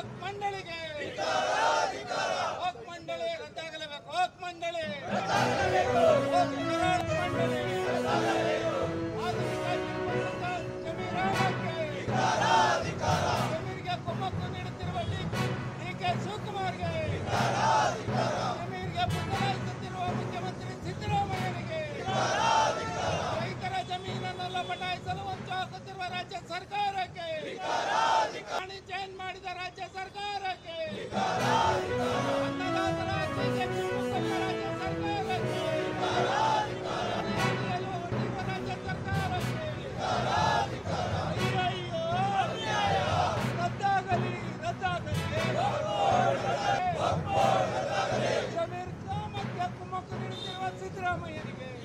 ಹಕ್ ಮಂಡಳಿಗೆ ಮಂಡಳಿ ರದ್ದಾಗಲೇಬೇಕು ಹಕ್ ಮಂಡಳಿ ಜಮೀರಿಗೆ ಕುಮ್ಮಕ್ಕು ನೀಡುತ್ತಿರುವ ಡಿ ಕೆ ಶಿವಕುಮಾರ್ಗೆ ಜಮೀರಿಗೆ ಬದಲಾಯಿಸುತ್ತಿರುವ ಮುಖ್ಯಮಂತ್ರಿ ಸಿದ್ದರಾಮಯ್ಯನಿಗೆ ರೈತರ ಜಮೀನನ್ನೆಲ್ಲ ಬಟಾಯಿಸಲು ಒತ್ತು ಹಾಕುತ್ತಿರುವ ರಾಜ್ಯ ಸರ್ಕಾರಕ್ಕೆ पानी चेंज ಮಾಡಿದ ರಾಜ್ಯಾ ಸರ್ಕಾರಕ್ಕೆ ಧಿಕಾರ ಧಿಕಾರ ಅಂತದನಕ್ಕೆಕ್ಕೆ ಮತ್ತ ರಾಜ್ಯಾ ಸರ್ಕಾರಕ್ಕೆ ಧಿಕಾರ ಧಿಕಾರ ಎಲ್ಲೋ ದಿವನ ಸರ್ಕಾರಕ್ಕೆ ಧಿಕಾರ ಧಿಕಾರ ಇರಯ್ಯ ಬಂದಾಗಲಿ ರತಾಕ್ಕೆ ಹೋಗೋಣ ಬಗ್ಪಾ ರತಾಕ್ಕೆ ಜಮೀರ್ ಕಾಮಕ್ಕೆ ಕುಮಕುರಿ ತಿವ ಸಿದ್ರಾಮಯನಿಗೆ